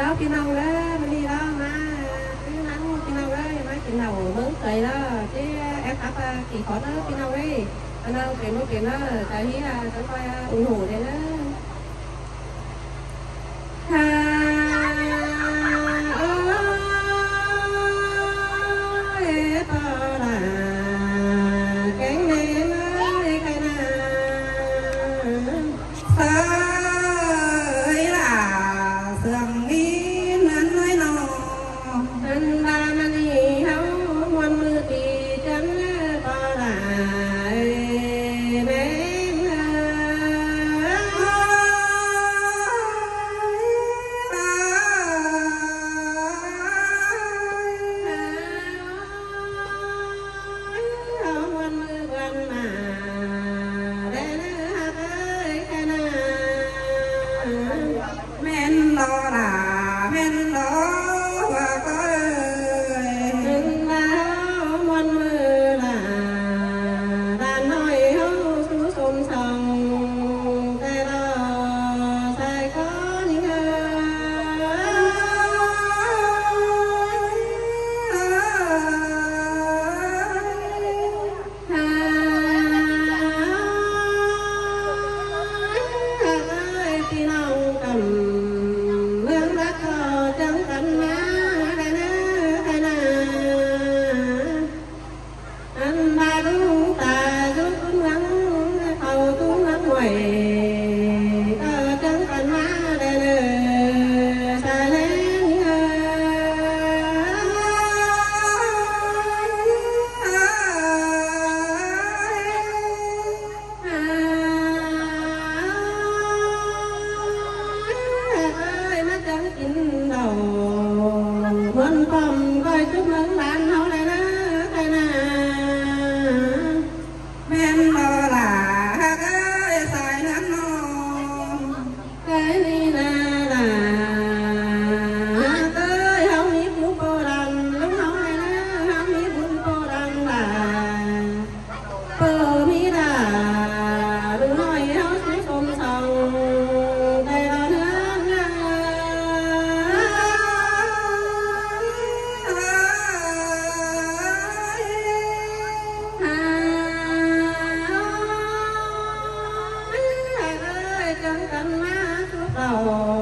đó cái nâu đó bên đi đó, má. Cái nắng cái nâu đó, má cái nào hướng tới đó. Cái uh, em áp kỳ khó đó cái nâu đấy anh đâu cái uh, nó cái đó tại vì là tao coi ủng hộ đấy đó. 은마만이 chúc mừng bạn. Oh.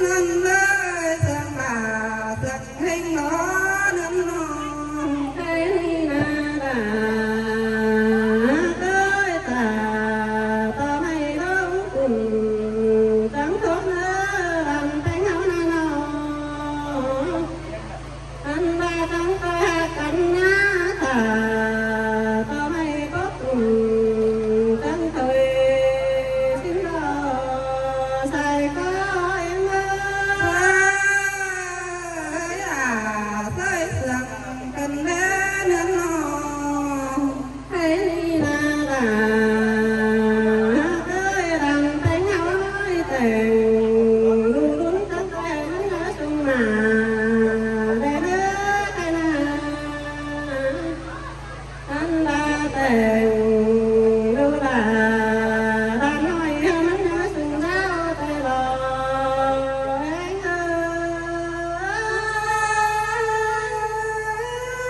thân thân thân mà thật hay nói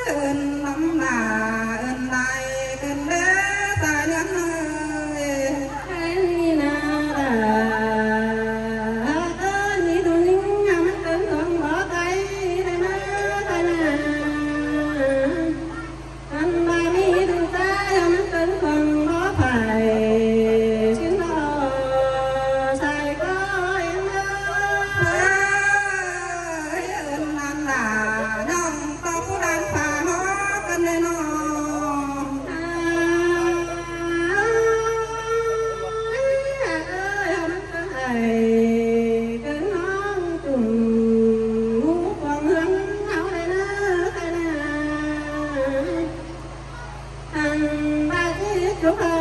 ơn lắm là ơn lai Go.